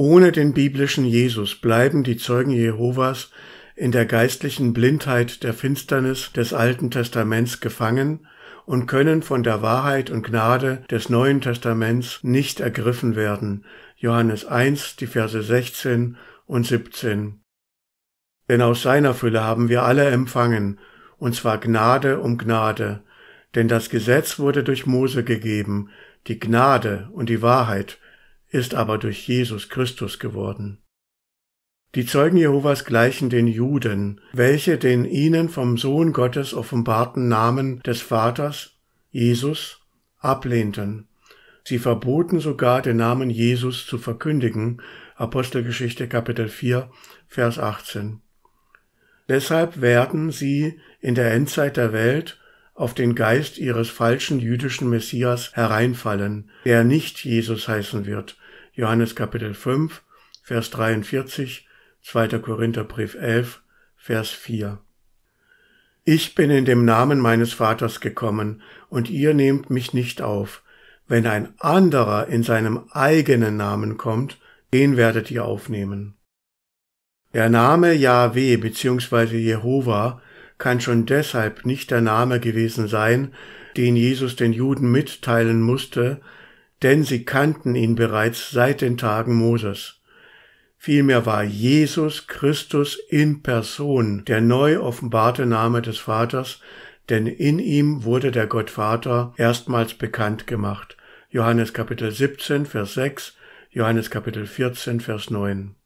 Ohne den biblischen Jesus bleiben die Zeugen Jehovas in der geistlichen Blindheit der Finsternis des Alten Testaments gefangen und können von der Wahrheit und Gnade des Neuen Testaments nicht ergriffen werden. Johannes 1, die Verse 16 und 17. Denn aus seiner Fülle haben wir alle empfangen, und zwar Gnade um Gnade. Denn das Gesetz wurde durch Mose gegeben, die Gnade und die Wahrheit ist aber durch Jesus Christus geworden. Die Zeugen Jehovas gleichen den Juden, welche den ihnen vom Sohn Gottes offenbarten Namen des Vaters, Jesus, ablehnten. Sie verboten sogar den Namen Jesus zu verkündigen, Apostelgeschichte Kapitel 4, Vers 18. Deshalb werden sie in der Endzeit der Welt auf den Geist ihres falschen jüdischen Messias hereinfallen, der nicht Jesus heißen wird. Johannes Kapitel 5, Vers 43 2. Korintherbrief 11, Vers 4. Ich bin in dem Namen meines Vaters gekommen, und ihr nehmt mich nicht auf. Wenn ein anderer in seinem eigenen Namen kommt, den werdet ihr aufnehmen. Der Name Yahweh bzw. Jehova kann schon deshalb nicht der Name gewesen sein, den Jesus den Juden mitteilen musste, denn sie kannten ihn bereits seit den Tagen Moses. Vielmehr war Jesus Christus in Person der neu offenbarte Name des Vaters, denn in ihm wurde der Gottvater erstmals bekannt gemacht. Johannes Kapitel 17, Vers 6, Johannes Kapitel 14, Vers 9.